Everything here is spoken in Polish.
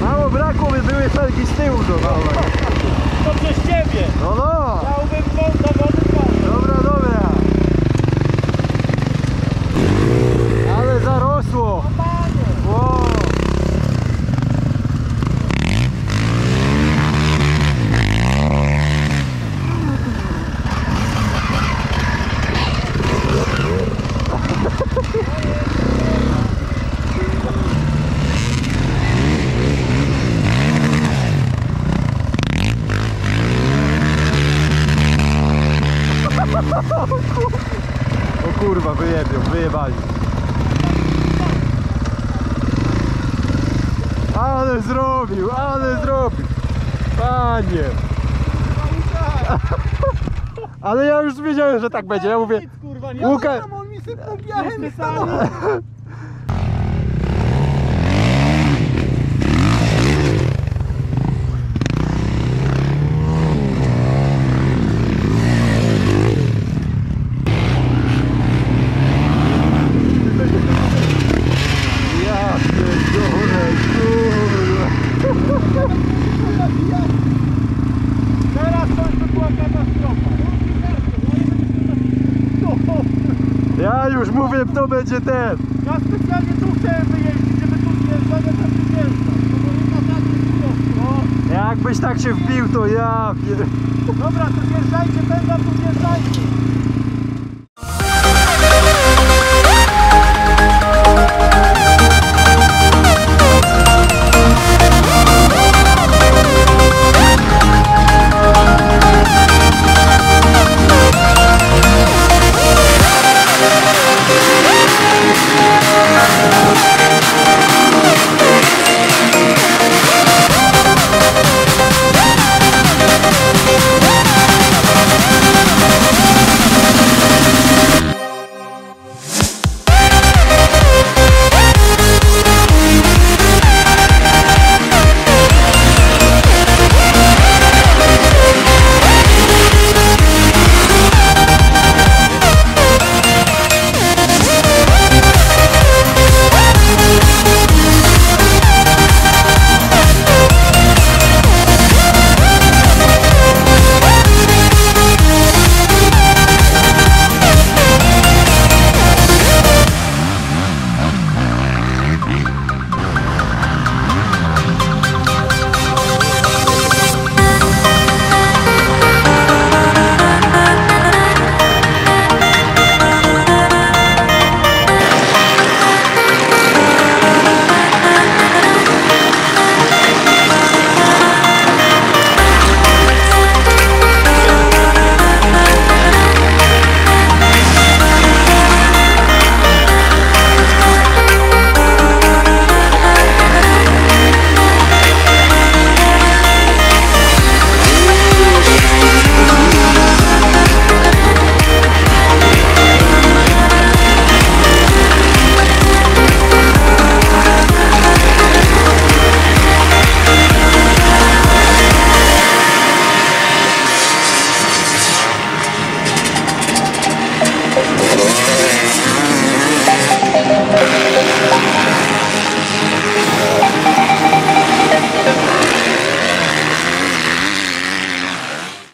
mało brakło, by były felgi z tyłu dodawać. To przez ciebie. No no, wąt do wody dwa. dobra, dobra. Ale zarosło. Wow. O kurwa, wyjebią, wyjebali. Ale zrobił, ale zrobił. Panie. Ale ja już wiedziałem, że tak będzie. Ja mówię, Łukasz, Ja już mówię, kto będzie ten. Ja specjalnie tu chciałem wyjeździć, żeby tu zjeżdżać, a tam nie. No tak Jakbyś tak się wbił, to ja. Dobra, to zjeżdżajcie, ten za tu zjeżdżajcie.